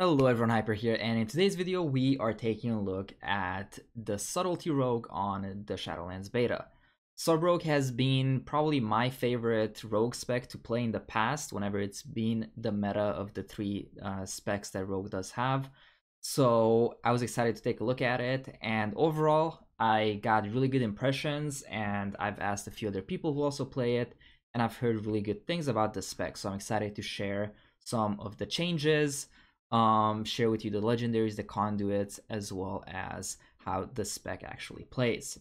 Hello everyone, Hyper here, and in today's video we are taking a look at the Subtlety Rogue on the Shadowlands beta. Sub Rogue has been probably my favorite rogue spec to play in the past whenever it's been the meta of the three uh, specs that Rogue does have. So I was excited to take a look at it, and overall I got really good impressions, and I've asked a few other people who also play it, and I've heard really good things about the spec, so I'm excited to share some of the changes, um, share with you the legendaries, the conduits, as well as how the spec actually plays.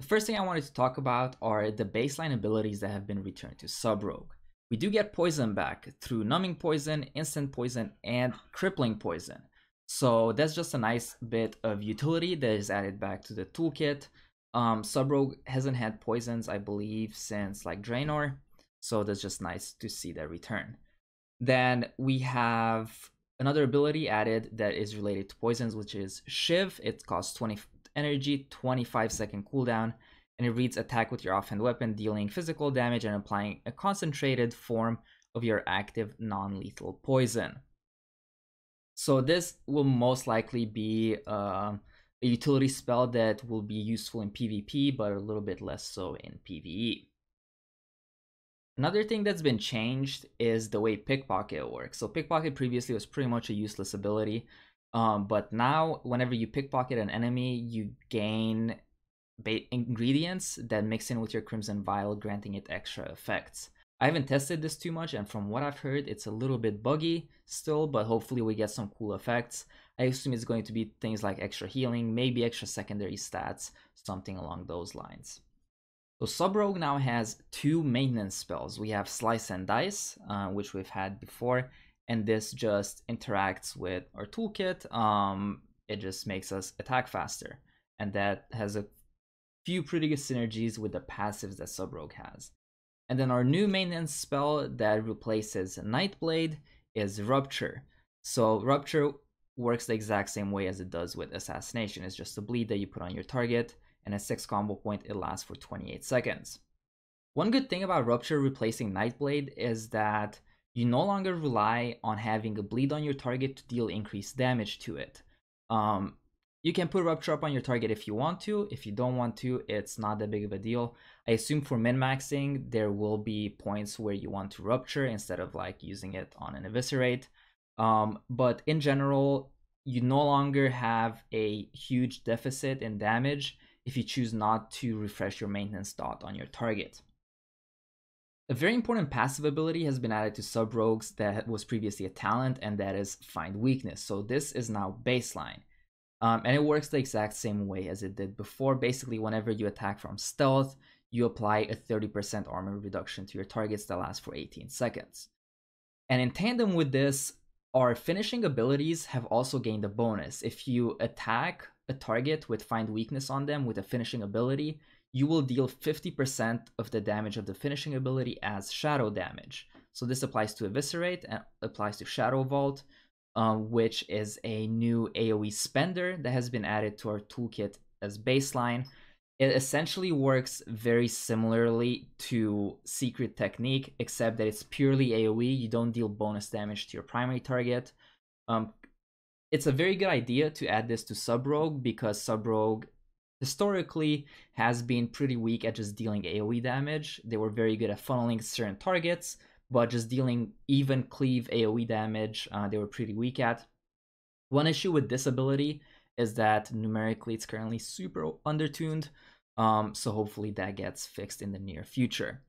The first thing I wanted to talk about are the baseline abilities that have been returned to Sub Rogue. We do get poison back through numbing poison, instant poison, and crippling poison. So that's just a nice bit of utility that is added back to the toolkit. Um, Sub Rogue hasn't had poisons, I believe, since like Draenor, so that's just nice to see that return. Then we have another ability added that is related to poisons, which is Shiv. It costs 20 energy, 25 second cooldown, and it reads attack with your offhand weapon, dealing physical damage and applying a concentrated form of your active non-lethal poison. So this will most likely be uh, a utility spell that will be useful in PvP, but a little bit less so in PvE. Another thing that's been changed is the way pickpocket works. So pickpocket previously was pretty much a useless ability, um, but now whenever you pickpocket an enemy, you gain ingredients that mix in with your Crimson Vial, granting it extra effects. I haven't tested this too much, and from what I've heard, it's a little bit buggy still, but hopefully we get some cool effects. I assume it's going to be things like extra healing, maybe extra secondary stats, something along those lines. So Sub Rogue now has two maintenance spells. We have Slice and Dice, uh, which we've had before, and this just interacts with our toolkit. Um, it just makes us attack faster, and that has a few pretty good synergies with the passives that Sub Rogue has. And then our new maintenance spell that replaces Nightblade is Rupture. So Rupture works the exact same way as it does with Assassination. It's just a bleed that you put on your target and a 6 combo point, it lasts for 28 seconds. One good thing about Rupture replacing Nightblade is that you no longer rely on having a bleed on your target to deal increased damage to it. Um, you can put Rupture up on your target if you want to. If you don't want to, it's not that big of a deal. I assume for min-maxing, there will be points where you want to Rupture instead of like using it on an Eviscerate. Um, but in general, you no longer have a huge deficit in damage if you choose not to refresh your maintenance dot on your target. A very important passive ability has been added to sub rogues that was previously a talent, and that is Find Weakness. So this is now baseline. Um, and it works the exact same way as it did before. Basically, whenever you attack from stealth, you apply a 30% armor reduction to your targets that lasts for 18 seconds. And in tandem with this, our finishing abilities have also gained a bonus. If you attack a target with find weakness on them with a finishing ability, you will deal 50% of the damage of the finishing ability as shadow damage. So this applies to Eviscerate and applies to Shadow Vault, um, which is a new AoE spender that has been added to our toolkit as baseline. It essentially works very similarly to Secret Technique, except that it's purely AoE. You don't deal bonus damage to your primary target. Um, it's a very good idea to add this to Sub Rogue because Sub Rogue historically has been pretty weak at just dealing AoE damage. They were very good at funneling certain targets, but just dealing even cleave AoE damage, uh, they were pretty weak at. One issue with this ability is that numerically it's currently super undertuned, um, so hopefully that gets fixed in the near future.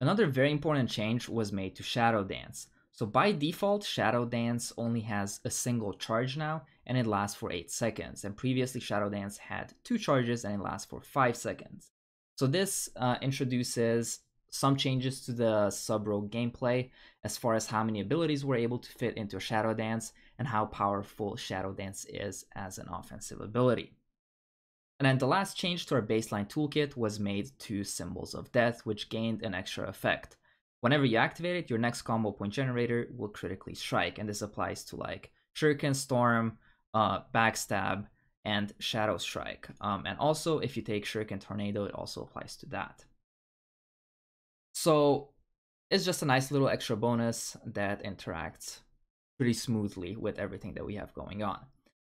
Another very important change was made to Shadow Dance. So by default, Shadow Dance only has a single charge now, and it lasts for 8 seconds. And previously, Shadow Dance had two charges, and it lasts for 5 seconds. So this uh, introduces some changes to the sub-rogue gameplay as far as how many abilities we're able to fit into Shadow Dance and how powerful Shadow Dance is as an offensive ability. And then the last change to our baseline toolkit was made to Symbols of Death, which gained an extra effect. Whenever you activate it, your next combo point generator will critically strike, and this applies to like Shuriken Storm, uh, Backstab, and Shadow Strike. Um, and also, if you take Shuriken Tornado, it also applies to that. So it's just a nice little extra bonus that interacts pretty smoothly with everything that we have going on.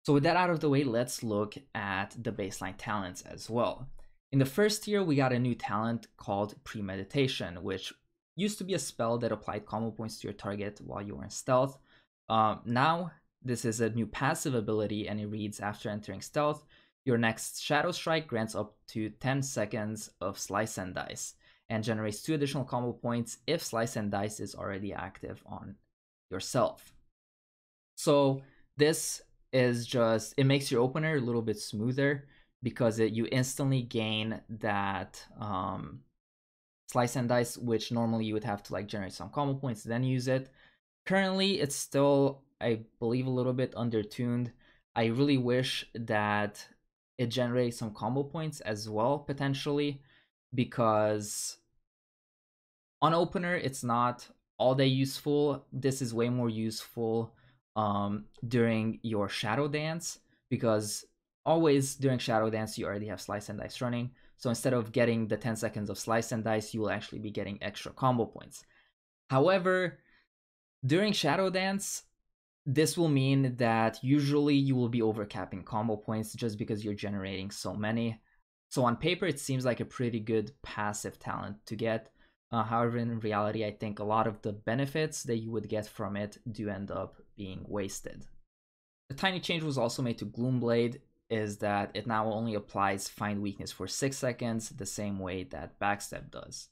So with that out of the way, let's look at the baseline talents as well. In the first tier, we got a new talent called Premeditation, which used to be a spell that applied combo points to your target while you were in stealth. Um, now, this is a new passive ability and it reads after entering stealth, your next Shadow Strike grants up to 10 seconds of Slice and Dice and generates two additional combo points if Slice and Dice is already active on yourself. So this is just, it makes your opener a little bit smoother because it, you instantly gain that um, Slice and Dice, which normally you would have to like generate some combo points, then use it. Currently, it's still, I believe, a little bit undertuned. I really wish that it generates some combo points as well, potentially, because on opener, it's not all that useful. This is way more useful um, during your Shadow Dance, because always during Shadow Dance, you already have Slice and Dice running. So instead of getting the 10 seconds of Slice and Dice, you will actually be getting extra combo points. However, during Shadow Dance, this will mean that usually you will be overcapping combo points just because you're generating so many. So on paper, it seems like a pretty good passive talent to get. Uh, however, in reality, I think a lot of the benefits that you would get from it do end up being wasted. A tiny change was also made to Gloomblade is that it now only applies Find Weakness for 6 seconds, the same way that Backstab does.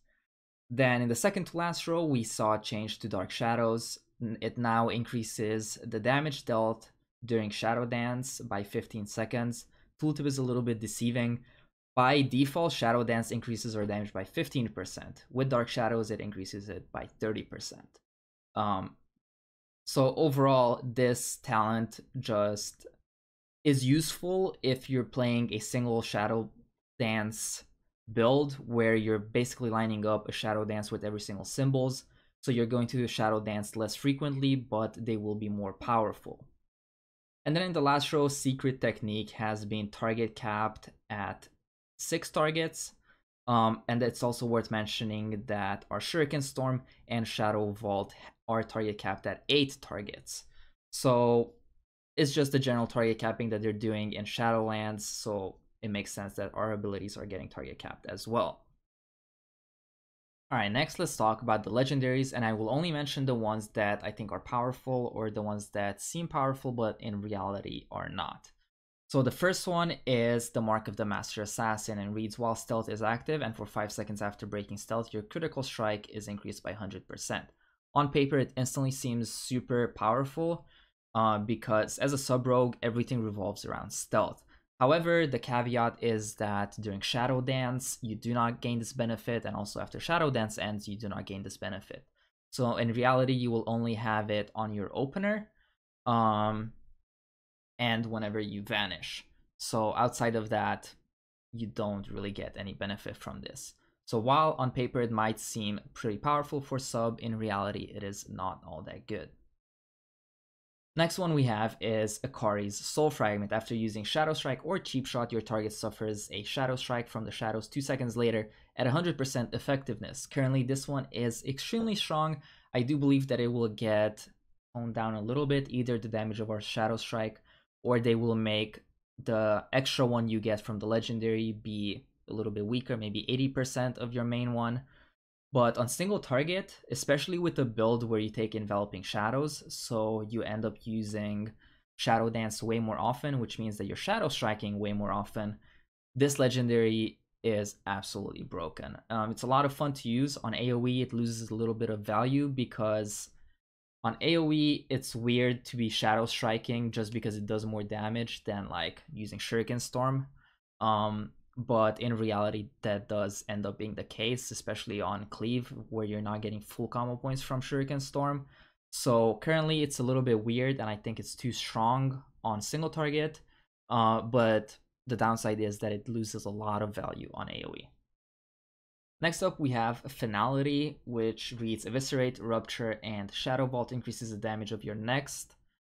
Then in the second to last row, we saw a change to Dark Shadows. It now increases the damage dealt during Shadow Dance by 15 seconds. Tooltip is a little bit deceiving. By default, Shadow Dance increases our damage by 15%. With Dark Shadows, it increases it by 30%. Um, so overall, this talent just is useful if you're playing a single Shadow Dance build where you're basically lining up a Shadow Dance with every single symbols. So you're going to do Shadow Dance less frequently, but they will be more powerful. And then in the last row, Secret Technique has been target capped at six targets. Um, and it's also worth mentioning that our Shuriken Storm and Shadow Vault are target capped at eight targets. So it's just the general target capping that they're doing in Shadowlands, so it makes sense that our abilities are getting target capped as well. Alright, next let's talk about the legendaries, and I will only mention the ones that I think are powerful or the ones that seem powerful but in reality are not. So the first one is the Mark of the Master Assassin and reads while stealth is active and for 5 seconds after breaking stealth, your critical strike is increased by 100%. On paper, it instantly seems super powerful, uh, because as a sub rogue, everything revolves around stealth. However, the caveat is that during Shadow Dance, you do not gain this benefit, and also after Shadow Dance ends, you do not gain this benefit. So in reality, you will only have it on your opener, um, and whenever you vanish. So outside of that, you don't really get any benefit from this. So while on paper it might seem pretty powerful for sub, in reality it is not all that good. Next one we have is Akari's Soul Fragment. After using Shadow Strike or Cheap Shot, your target suffers a Shadow Strike from the shadows 2 seconds later at 100% effectiveness. Currently, this one is extremely strong. I do believe that it will get toned down a little bit, either the damage of our Shadow Strike, or they will make the extra one you get from the Legendary be a little bit weaker, maybe 80% of your main one. But on single target, especially with a build where you take enveloping shadows, so you end up using shadow dance way more often, which means that you're shadow striking way more often. This legendary is absolutely broken. Um, it's a lot of fun to use. On AoE, it loses a little bit of value because on AoE, it's weird to be shadow striking just because it does more damage than like using Shuriken Storm. Um, but in reality that does end up being the case especially on cleave where you're not getting full combo points from shuriken storm. So currently it's a little bit weird and i think it's too strong on single target uh, but the downside is that it loses a lot of value on aoe next up we have finality which reads eviscerate rupture and shadow vault increases the damage of your next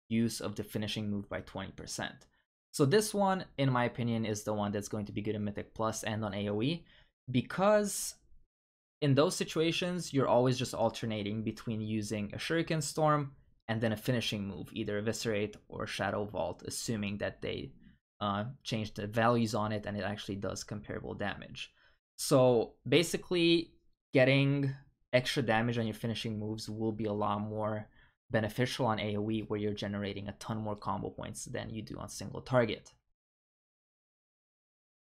use of the finishing move by 20 percent so this one, in my opinion, is the one that's going to be good in Mythic Plus and on AoE because in those situations, you're always just alternating between using a Shuriken Storm and then a finishing move, either Eviscerate or Shadow Vault, assuming that they uh, change the values on it and it actually does comparable damage. So basically, getting extra damage on your finishing moves will be a lot more beneficial on AoE where you're generating a ton more combo points than you do on single target.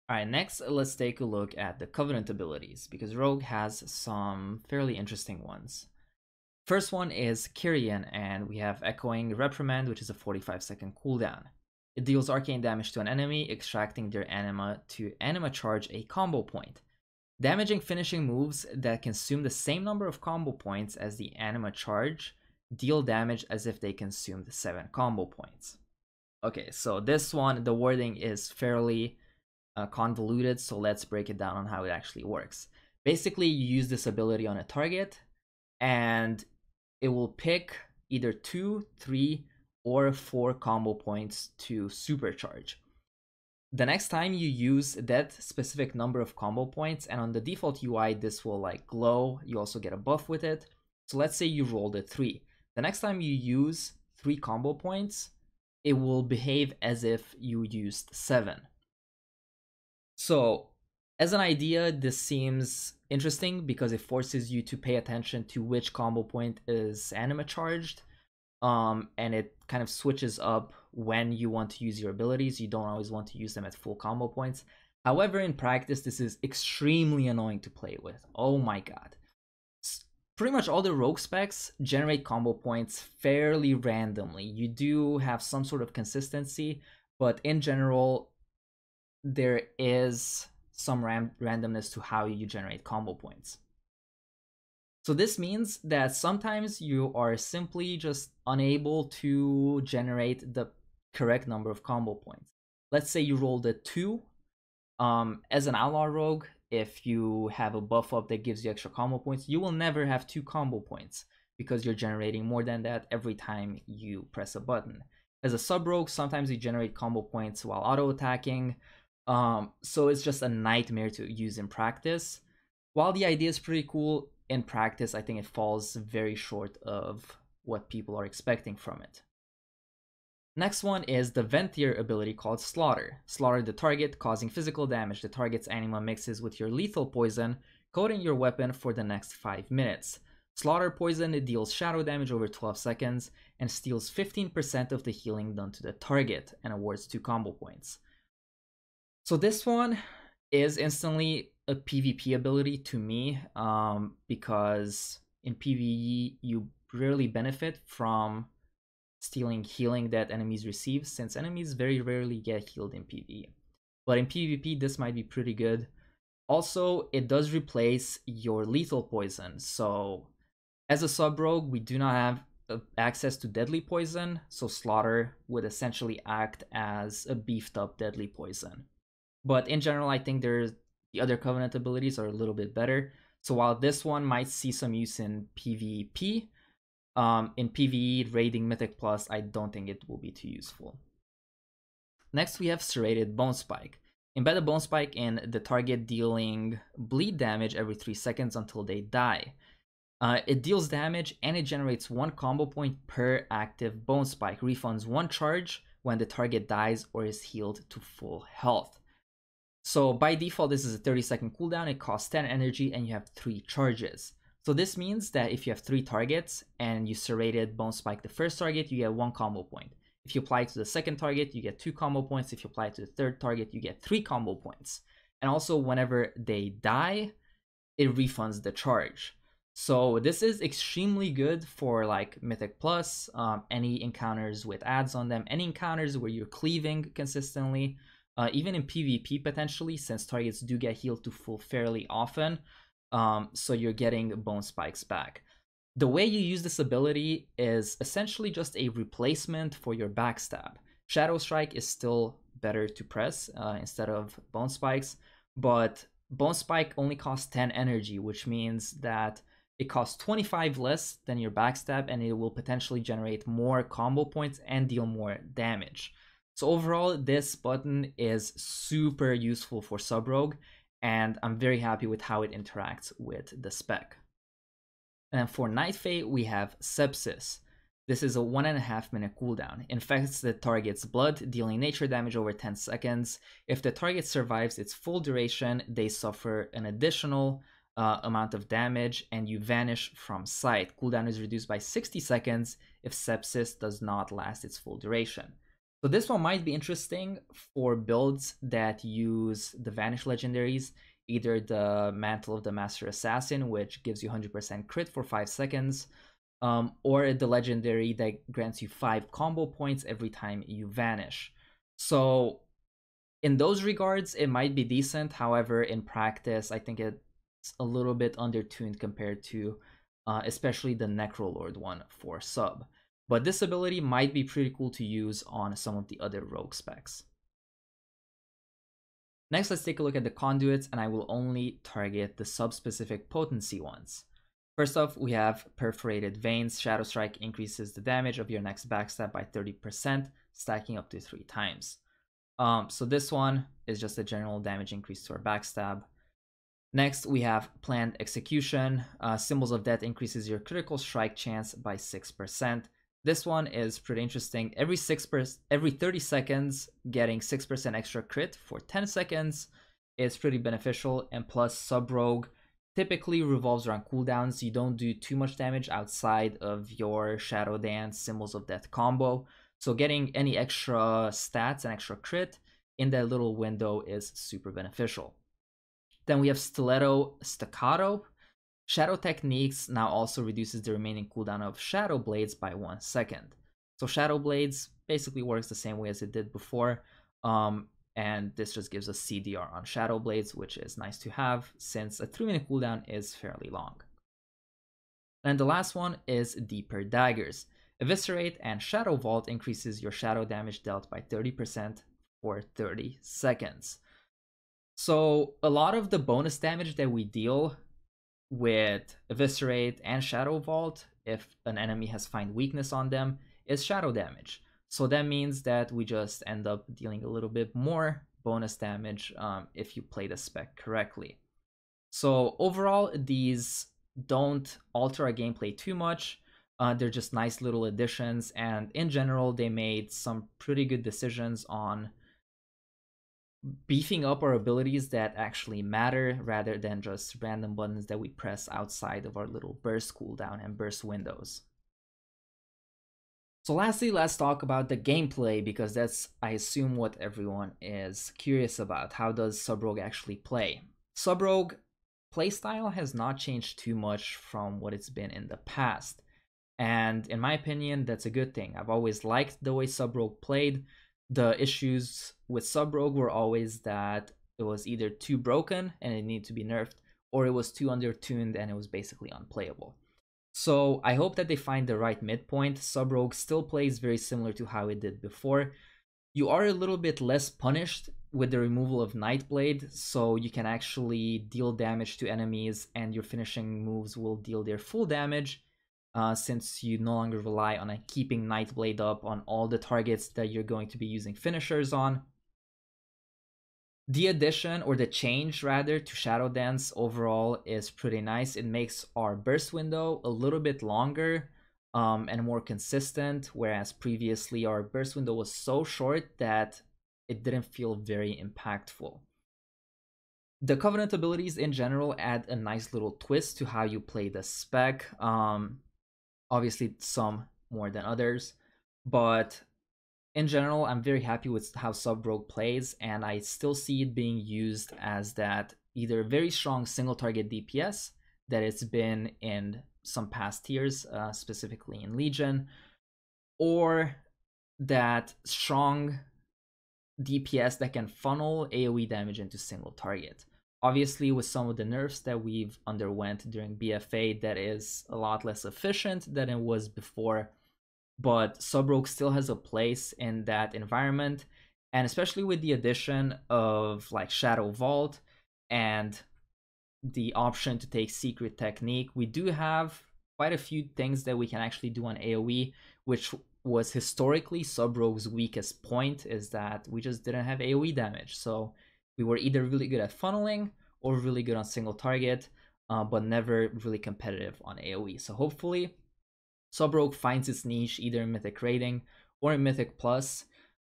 Alright, next let's take a look at the Covenant abilities, because Rogue has some fairly interesting ones. First one is Kyrian, and we have Echoing Reprimand, which is a 45 second cooldown. It deals arcane damage to an enemy, extracting their anima to anima charge a combo point. Damaging finishing moves that consume the same number of combo points as the anima charge deal damage as if they consumed 7 combo points. Okay, so this one, the wording is fairly uh, convoluted, so let's break it down on how it actually works. Basically, you use this ability on a target, and it will pick either two, three, or four combo points to supercharge. The next time you use that specific number of combo points, and on the default UI, this will like glow, you also get a buff with it. So let's say you rolled a three. The next time you use three combo points, it will behave as if you used seven. So, as an idea, this seems interesting because it forces you to pay attention to which combo point is anima charged. Um, and it kind of switches up when you want to use your abilities. You don't always want to use them at full combo points. However, in practice, this is extremely annoying to play with. Oh my god. Pretty much all the rogue specs generate combo points fairly randomly. You do have some sort of consistency, but in general, there is some ram- randomness to how you generate combo points. So this means that sometimes you are simply just unable to generate the correct number of combo points. Let's say you rolled a 2. Um, as an outlaw rogue, if you have a buff up that gives you extra combo points, you will never have 2 combo points because you're generating more than that every time you press a button. As a sub rogue, sometimes you generate combo points while auto attacking, um, so it's just a nightmare to use in practice. While the idea is pretty cool, in practice, I think it falls very short of what people are expecting from it. Next one is the Venthyr ability called Slaughter. Slaughter the target, causing physical damage. The target's anima mixes with your lethal poison, coating your weapon for the next 5 minutes. Slaughter poison deals shadow damage over 12 seconds and steals 15% of the healing done to the target and awards 2 combo points. So this one is instantly a PvP ability to me um, because in PvE you rarely benefit from stealing healing that enemies receive since enemies very rarely get healed in PvE. But in PvP this might be pretty good. Also, it does replace your lethal poison. So as a sub rogue, we do not have uh, access to deadly poison, so Slaughter would essentially act as a beefed up deadly poison. But in general, I think there's the other Covenant abilities are a little bit better. So while this one might see some use in PvP, um, in PvE, raiding Mythic Plus, I don't think it will be too useful. Next, we have Serrated Bone Spike. Embed a Bone Spike in the target dealing bleed damage every 3 seconds until they die. Uh, it deals damage and it generates one combo point per active Bone Spike, refunds one charge when the target dies or is healed to full health. So by default, this is a 30 second cooldown. It costs 10 energy and you have three charges. So this means that if you have three targets and you serrated Bone Spike the first target, you get one combo point. If you apply it to the second target, you get two combo points. If you apply it to the third target, you get three combo points. And also whenever they die, it refunds the charge. So this is extremely good for like Mythic Plus, um, any encounters with ads on them, any encounters where you're cleaving consistently, uh, even in PvP potentially, since targets do get healed to full fairly often, um, so you're getting bone spikes back. The way you use this ability is essentially just a replacement for your backstab. Shadow Strike is still better to press uh, instead of Bone Spikes, but Bone Spike only costs 10 energy, which means that it costs 25 less than your backstab and it will potentially generate more combo points and deal more damage. So overall, this button is super useful for Subrogue, and I'm very happy with how it interacts with the spec. And for Night Fae, we have Sepsis. This is a one and a half minute cooldown. Infects the target's blood, dealing nature damage over 10 seconds. If the target survives its full duration, they suffer an additional uh, amount of damage and you vanish from sight. Cooldown is reduced by 60 seconds if sepsis does not last its full duration. So this one might be interesting for builds that use the Vanish legendaries, either the Mantle of the Master Assassin, which gives you 100% crit for 5 seconds, um, or the legendary that grants you 5 combo points every time you vanish. So in those regards, it might be decent. However, in practice, I think it's a little bit undertuned compared to uh, especially the Necrolord one for sub. But this ability might be pretty cool to use on some of the other rogue specs. Next, let's take a look at the conduits, and I will only target the sub-specific potency ones. First off, we have Perforated Veins. Shadow Strike increases the damage of your next backstab by 30%, stacking up to 3 times. Um, so this one is just a general damage increase to our backstab. Next, we have Planned Execution. Uh, Symbols of Death increases your critical strike chance by 6%. This one is pretty interesting. Every six per every 30 seconds, getting 6% extra crit for 10 seconds is pretty beneficial. And plus, Sub Rogue typically revolves around cooldowns. You don't do too much damage outside of your Shadow Dance Symbols of Death combo. So getting any extra stats and extra crit in that little window is super beneficial. Then we have Stiletto Staccato. Shadow Techniques now also reduces the remaining cooldown of Shadow Blades by one second. So Shadow Blades basically works the same way as it did before, um, and this just gives us CDR on Shadow Blades, which is nice to have since a 3 minute cooldown is fairly long. And the last one is Deeper Daggers. Eviscerate and Shadow Vault increases your shadow damage dealt by 30% for 30 seconds. So a lot of the bonus damage that we deal with Eviscerate and Shadow Vault, if an enemy has find weakness on them, is shadow damage. So that means that we just end up dealing a little bit more bonus damage um, if you play the spec correctly. So overall, these don't alter our gameplay too much. Uh, they're just nice little additions, and in general, they made some pretty good decisions on beefing up our abilities that actually matter rather than just random buttons that we press outside of our little burst cooldown and burst windows. So lastly, let's talk about the gameplay because that's, I assume, what everyone is curious about. How does Subrogue actually play? Subrogue playstyle has not changed too much from what it's been in the past. And in my opinion, that's a good thing. I've always liked the way Subrogue played the issues with Sub Rogue were always that it was either too broken and it needed to be nerfed, or it was too undertuned and it was basically unplayable. So I hope that they find the right midpoint. Sub Rogue still plays very similar to how it did before. You are a little bit less punished with the removal of Nightblade, so you can actually deal damage to enemies and your finishing moves will deal their full damage uh, since you no longer rely on a keeping Nightblade up on all the targets that you're going to be using finishers on. The addition, or the change rather, to Shadow Dance overall is pretty nice. It makes our burst window a little bit longer um, and more consistent, whereas previously our burst window was so short that it didn't feel very impactful. The Covenant abilities in general add a nice little twist to how you play the spec. Um, obviously some more than others but in general i'm very happy with how sub plays and i still see it being used as that either very strong single target dps that it's been in some past tiers uh, specifically in legion or that strong dps that can funnel aoe damage into single target Obviously, with some of the nerfs that we've underwent during BFA, that is a lot less efficient than it was before. But Subrogue still has a place in that environment, and especially with the addition of like Shadow Vault and the option to take Secret Technique, we do have quite a few things that we can actually do on AoE, which was historically Subrogue's weakest point, is that we just didn't have AoE damage. So we were either really good at funneling or really good on single target, uh, but never really competitive on AoE. So hopefully Sub Rogue finds its niche either in Mythic Raiding or in Mythic Plus.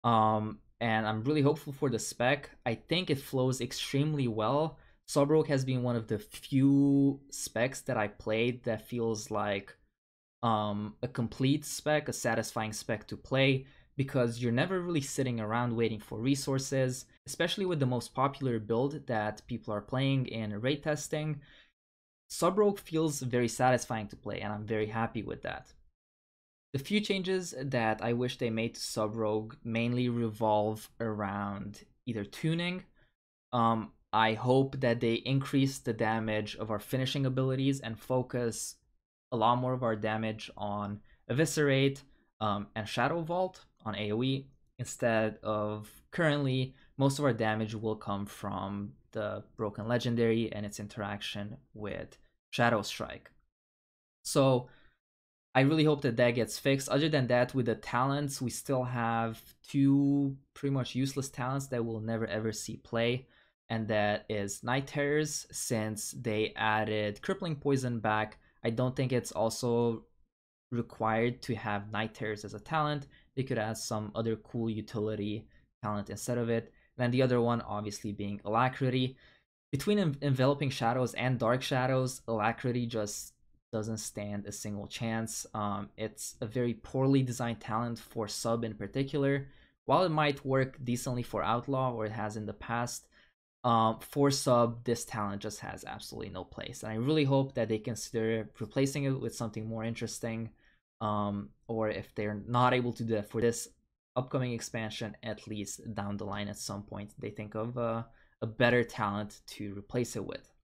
Um, and I'm really hopeful for the spec. I think it flows extremely well. Sub Rogue has been one of the few specs that I played that feels like um, a complete spec, a satisfying spec to play, because you're never really sitting around waiting for resources, especially with the most popular build that people are playing in raid testing. Sub Rogue feels very satisfying to play, and I'm very happy with that. The few changes that I wish they made to Sub Rogue mainly revolve around either tuning. Um, I hope that they increase the damage of our finishing abilities and focus a lot more of our damage on Eviscerate um, and Shadow Vault on AoE instead of currently most of our damage will come from the Broken Legendary and its interaction with Shadow Strike. So I really hope that that gets fixed. Other than that, with the talents, we still have two pretty much useless talents that we'll never ever see play. And that is Night Terrors, since they added Crippling Poison back. I don't think it's also required to have Night Terrors as a talent. They could add some other cool utility talent instead of it. And then the other one, obviously, being Alacrity. Between Enveloping Shadows and Dark Shadows, Alacrity just doesn't stand a single chance. Um, it's a very poorly designed talent for sub in particular. While it might work decently for outlaw or it has in the past, um, for sub, this talent just has absolutely no place. And I really hope that they consider replacing it with something more interesting. Um, or if they're not able to do that for this upcoming expansion, at least down the line at some point, they think of uh, a better talent to replace it with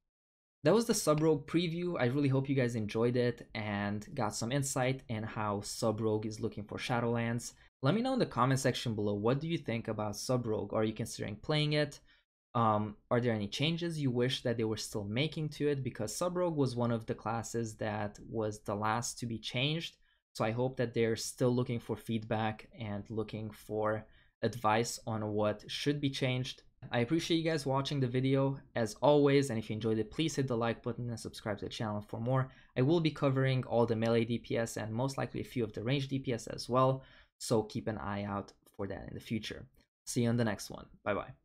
that was the Sub Rogue preview. I really hope you guys enjoyed it and got some insight in how Sub Rogue is looking for Shadowlands. Let me know in the comment section below what do you think about Sub Rogue? Are you considering playing it? Um, are there any changes you wish that they were still making to it? Because Sub Rogue was one of the classes that was the last to be changed. So I hope that they're still looking for feedback and looking for advice on what should be changed. I appreciate you guys watching the video as always and if you enjoyed it please hit the like button and subscribe to the channel for more. I will be covering all the melee DPS and most likely a few of the range DPS as well so keep an eye out for that in the future. See you on the next one. Bye bye.